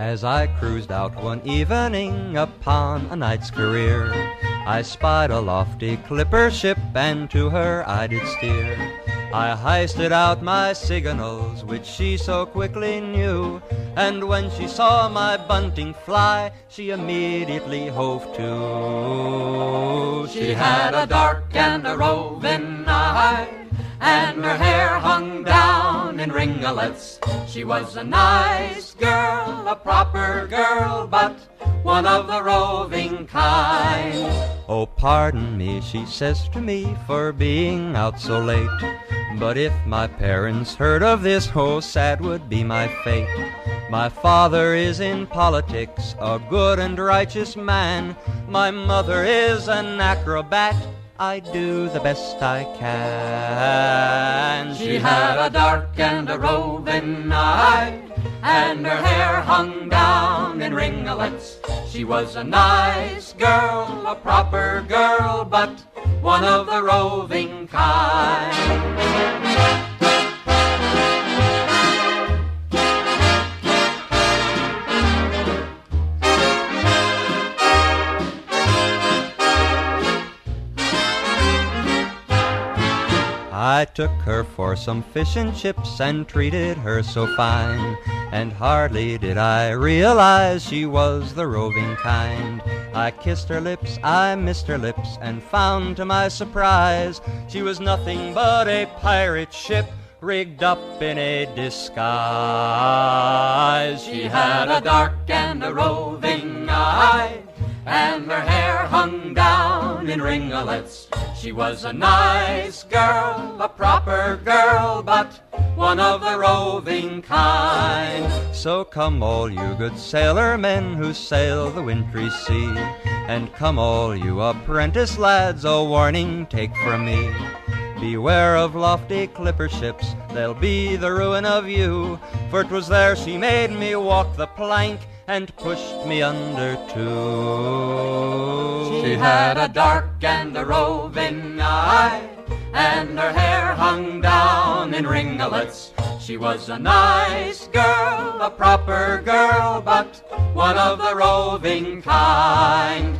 As I cruised out one evening upon a night's career, I spied a lofty clipper ship and to her I did steer. I hoisted out my signals, which she so quickly knew, and when she saw my bunting fly, she immediately hove to. She had a dark and a roving eye, and her hair hung down in ringlets. She was a nice girl, a proper girl, but one of the roving kind. Oh, pardon me, she says to me, for being out so late. But if my parents heard of this, oh, sad would be my fate. My father is in politics, a good and righteous man. My mother is an acrobat. I do the best I can. She had a dark and a roving eye, and her hair hung down in ringlets. She was a nice girl, a proper girl, but one of the roving kind. I took her for some fish and chips and treated her so fine. And hardly did I realize she was the roving kind. I kissed her lips, I missed her lips, and found to my surprise she was nothing but a pirate ship rigged up in a disguise. She had a dark and a roving eye, and her in ringlets. She was a nice girl, a proper girl, but one of the roving kind. So come all you good sailor men who sail the wintry sea, and come all you apprentice lads, a warning take from me. Beware of lofty clipper ships, they'll be the ruin of you. For 'twas there she made me walk the plank and pushed me under too. She had a dark and a roving eye, and her hair hung down in ringlets. She was a nice girl, a proper girl, but one of the roving kind.